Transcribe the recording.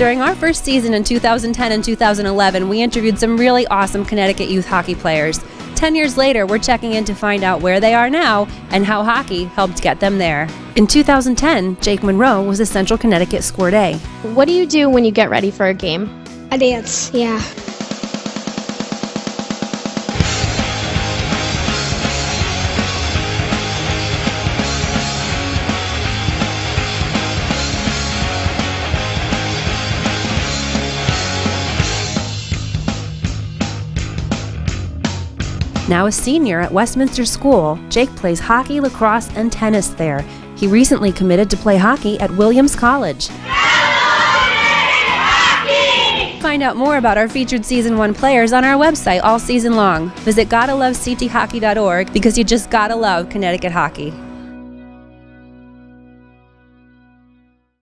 During our first season in 2010 and 2011, we interviewed some really awesome Connecticut youth hockey players. Ten years later, we're checking in to find out where they are now and how hockey helped get them there. In 2010, Jake Monroe was a Central Connecticut Squirt A. What do you do when you get ready for a game? I dance, yeah. Now a senior at Westminster School, Jake plays hockey, lacrosse, and tennis there. He recently committed to play hockey at Williams College. Find out more about our featured season one players on our website all season long. Visit gottalovecthockey.org because you just gotta love Connecticut hockey.